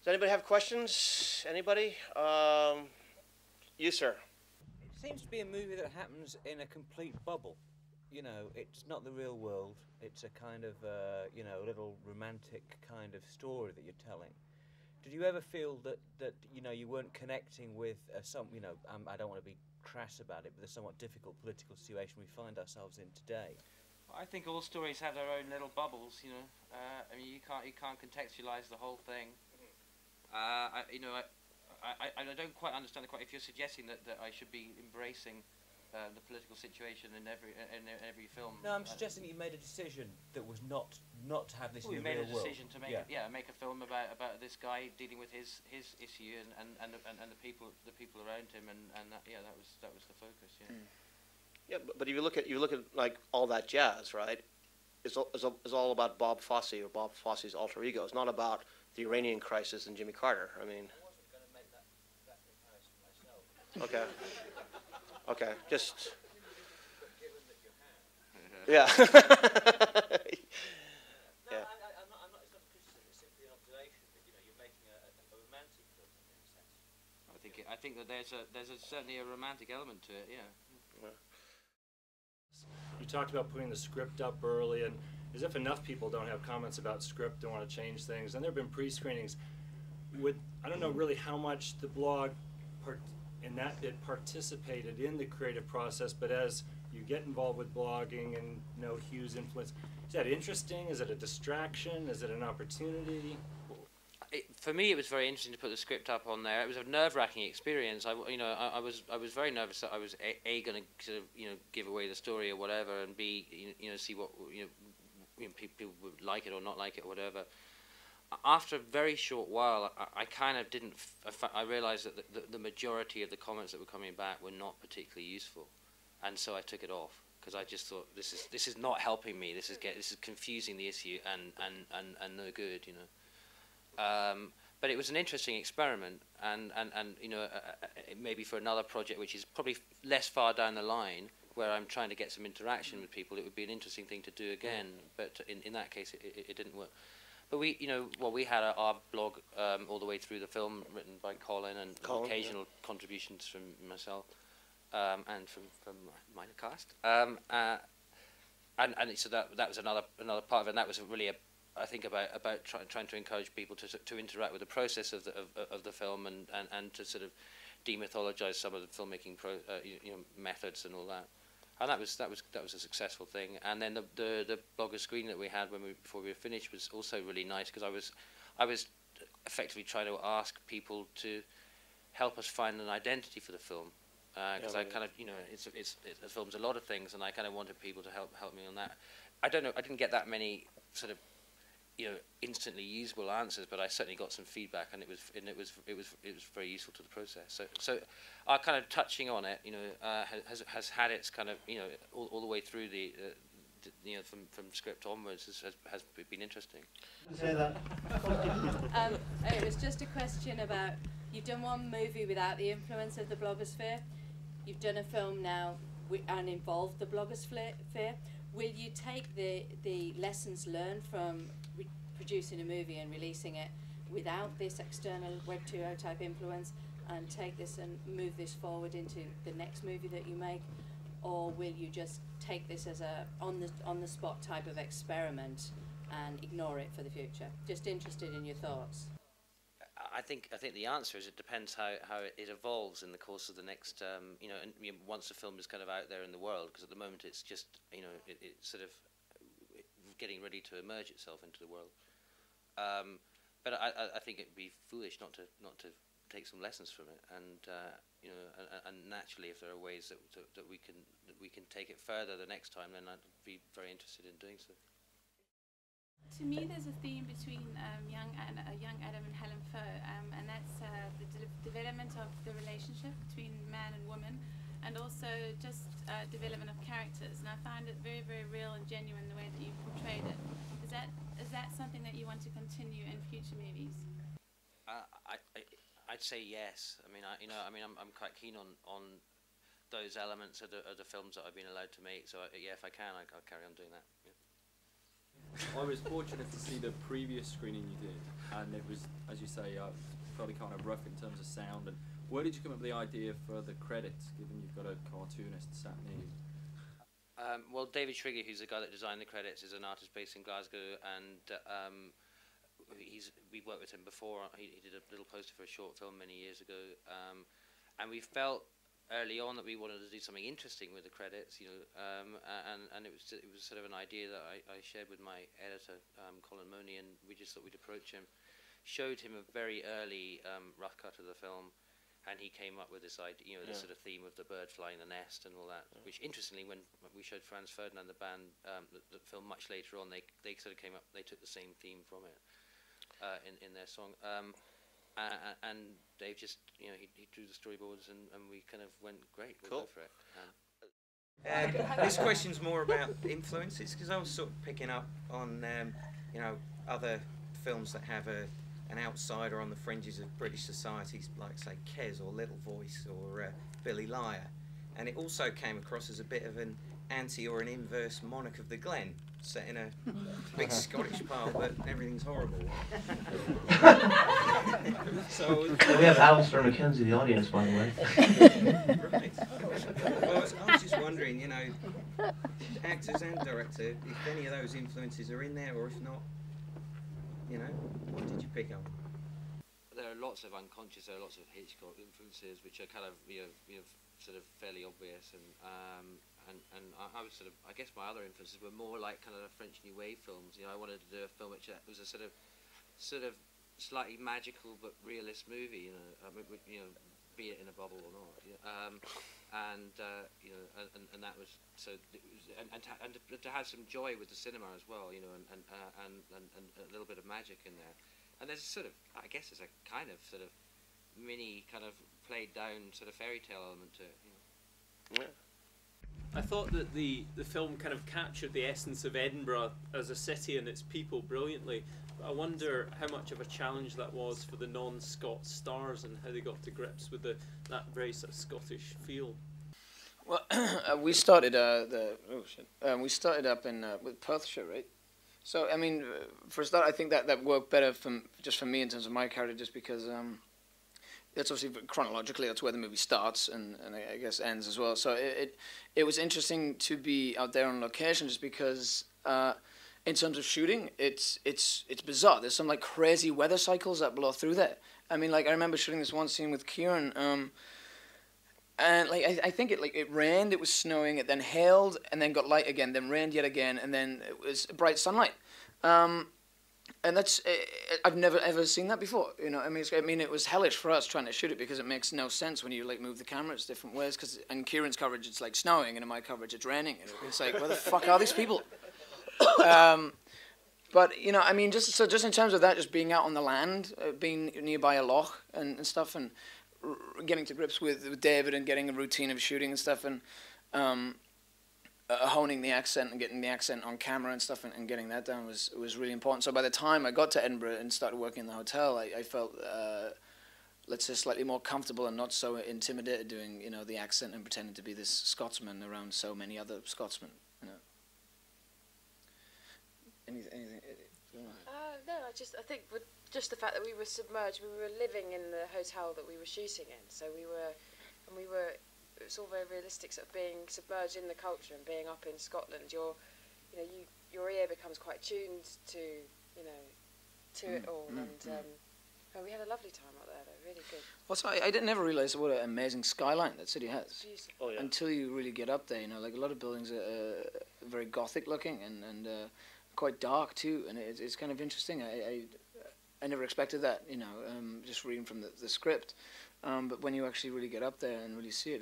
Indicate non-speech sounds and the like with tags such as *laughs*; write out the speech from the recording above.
Does anybody have questions? Anybody? Um, you, sir. It seems to be a movie that happens in a complete bubble. You know, it's not the real world. It's a kind of, uh, you know, a little romantic kind of story that you're telling. Did you ever feel that, that you know, you weren't connecting with uh, some, you know, um, I don't want to be crass about it, but the somewhat difficult political situation we find ourselves in today? I think all stories have their own little bubbles, you know. Uh, I mean, you can't you can't contextualize the whole thing. Uh, I, you know, I, I, I don't quite understand the quite. If you're suggesting that, that I should be embracing uh, the political situation in every in, in every film. No, I'm uh, suggesting you made a decision that was not not to have this well, in we the made real a decision world. to make yeah. A, yeah make a film about about this guy dealing with his his issue and and, and, the, and, and the people the people around him and and that, yeah that was that was the focus yeah. Yeah, but, but if you look at you look at like all that jazz, right? It's all, it's all, it's all about Bob Fosse or Bob Fosse's alter ego. It's not about the Iranian crisis and Jimmy Carter. I mean. Okay. Okay. Just. Yeah. *laughs* yeah. I think it, I think that there's a there's a, certainly a romantic element to it yeah. You talked about putting the script up early, and as if enough people don't have comments about script, don't want to change things. And there have been pre-screenings. With I don't know really how much the blog, part, in that bit, participated in the creative process. But as you get involved with blogging and know Hugh's influence, is that interesting? Is it a distraction? Is it an opportunity? it, for me, it was very interesting to put the script up on there. It was a nerve-wracking experience. I, you know, I, I was I was very nervous that I was a, a going to sort of you know give away the story or whatever, and b you know see what you know, you know people, would like it or not like it or whatever. After a very short while, I, I kind of didn't. I, realized that the, the, the majority of the comments that were coming back were not particularly useful, and so I took it off because I just thought this is this is not helping me. This is get this is confusing the issue and and and, and no good. You know. Um, but it was an interesting experiment, and, and, and you know, uh, uh, maybe for another project which is probably less far down the line, where I'm trying to get some interaction with people, it would be an interesting thing to do again. But in, in that case, it, it, it didn't work. But we, you know, well, we had our, our blog um, all the way through the film, written by Colin, and Colin, yeah. occasional contributions from myself um, and from from my minor cast. Um, uh, and and so that that was another another part of it. And that was really a I think about about try, trying to encourage people to to interact with the process of the of, of the film and, and, and to sort of demythologize some of the filmmaking pro, uh, you, you know methods and all that. And that was that was that was a successful thing. And then the the, the blogger screen that we had when we before we were finished was also really nice because I was I was effectively trying to ask people to help us find an identity for the film because Yeah, I kind of you know it's it's it, the film's a lot of things and I kind of wanted people to help help me on that. I don't know I didn't get that many sort of you know instantly usable answers, but I certainly got some feedback and it was and it was it was it was very useful to the process. So so our kind of touching on it you know uh, has has had its kind of you know all, all the way through the. Uh, you know, from, from script onwards has, has, has been interesting. Say that. Um, it was just a question about you've done one movie without the influence of the blogosphere. You've done a film now and involved the blogosphere. Will you take the the lessons learned from re- producing a movie and releasing it without this external Web 2.0 type influence and take this and move this forward into the next movie that you make? Or will you just take this as a on the on the spot type of experiment and ignore it for the future? Just interested in your thoughts. I think I think the answer is it depends how, how it evolves in the course of the next um, you know and, you know, once the film is kind of out there in the world because at the moment it's just you know it, it's sort of getting ready to emerge itself into the world. Um, but I, I, think it'd be foolish not to not to take some lessons from it and uh, you know and, and naturally if there are ways that, that that we can that we can take it further the next time then I'd be very interested in doing so. To me, there's a theme between um, young and uh, young Adam and Hallam Foe, um, and that's uh, the de- development of the relationship between man and woman, and also just uh, development of characters. And I find it very, very real and genuine the way that you portrayed it. Is that that something that you want to continue in future movies? Uh, I, I, I'd say yes. I mean, I, you know, I mean, I'm, I'm quite keen on, on those elements of the, of the films that I've been allowed to make. So I, yeah, if I can, I, I'll carry on doing that. Yeah. I was fortunate to see the previous screening you did, and it was, as you say, uh, fairly kind of rough in terms of sound. And where did you come up with the idea for the credits, given you've got a cartoonist sat near you? Um, well, David Shrigley, who's the guy that designed the credits, is an artist based in Glasgow, and um, he's we worked with him before. He, he did a little poster for a short film many years ago, um, and we felt early on that we wanted to do something interesting with the credits, you know, um, and and it was it was sort of an idea that I, I shared with my editor um, Colin Monie, and we just thought we'd approach him, showed him a very early um, rough cut of the film, and he came up with this idea, you know, this Yeah. sort of theme of the bird flying the nest and all that. Which interestingly, when we showed Franz Ferdinand the band um, the, the film much later on, they they sort of came up, they took the same theme from it uh, in in their song. Um, uh, and Dave just, you know, he, he drew the storyboards, and, and we kind of went, great, we'll Cool. go for it. Um, Uh, this question's more about influences because I was sort of picking up on um, you know other films that have a an outsider on the fringes of British society, like say Kes or Little Voice or uh, Billy Liar, and it also came across as a bit of an anti or an inverse Monarch of the Glen, set in a big *laughs* Scottish pub, but everything's horrible. *laughs* so we have Alastair Mackenzie, in the audience, by the way. Right. Well, I was, I was just wondering, you know, actors and director, if any of those influences are in there, or if not, you know, what did you pick up? there are lots of unconscious, there are lots of Hitchcock influences, which are kind of, you know, you know sort of fairly obvious, and um, and and I, I was sort of, I guess my other influences were more like kind of the French New Wave films. You know, I wanted to do a film which uh, was a sort of, sort of slightly magical but realist movie. You know, mean, you know, be it in a bubble or not. You know, um, and uh, you know, and, and, and that was so, was, and and to, and to, to have some joy with the cinema as well. You know, and and, uh, and and and a little bit of magic in there. And there's a sort of, I guess, there's a kind of sort of mini kind of played down sort of fairy tale element to it. You know. Yeah. I thought that the, the film kind of captured the essence of Edinburgh as a city and its people brilliantly. I wonder how much of a challenge that was for the non-Scot stars and how they got to grips with the, that very sort of Scottish feel. Well, *clears throat* uh, we started uh, the oh shit. Um, we started up in uh, with Perthshire, right? So I mean, uh, for a start, I think that that worked better from just for me in terms of my character, just because um, that's obviously chronologically that's where the movie starts and, and I, I guess ends as well. So it, it it was interesting to be out there on location, just because. Uh, in terms of shooting, it's it's it's bizarre. There's some like crazy weather cycles that blow through there. I mean, like I remember shooting this one scene with Ciarán. Um, and like I, I think it like it rained, it was snowing, it then hailed, and then got light again, then rained yet again, and then it was bright sunlight. Um, and that's eh, eh, I've never ever seen that before. You know, I mean, I mean, it was hellish for us trying to shoot it because it makes no sense when you like move the cameras different ways. Because in Ciarán's coverage it's like snowing, and in my coverage it's raining. It's like, where the fuck are these people? Um, but you know, I mean, just so just in terms of that, just being out on the land, uh, being nearby a loch and, and stuff, and getting to grips with, with David and getting a routine of shooting and stuff, and um, uh, honing the accent and getting the accent on camera and stuff, and, and getting that down was was really important. So by the time I got to Edinburgh and started working in the hotel, I, I felt. Uh, Let's say slightly more comfortable and not so intimidated doing, you know, the accent and pretending to be this Scotsman around so many other Scotsmen. You. Anything? anything Uh, no, I just I think with just the fact that we were submerged, we were living in the hotel that we were shooting in, so we were, and we were. It was all very realistic, sort of being submerged in the culture and being up in Scotland. Your, you know, you your ear becomes quite tuned to, you know, to it all, mm, and um, and we had a lovely time up there. Though, really good. Also, I, I didn't never realize what an amazing skyline that city has Oh yeah. until you really get up there. You know, like a lot of buildings are uh, very gothic looking and and uh, quite dark too, and it's it's kind of interesting. I I, I never expected that. You know, um, just reading from the, the script, um, but when you actually really get up there and really see it,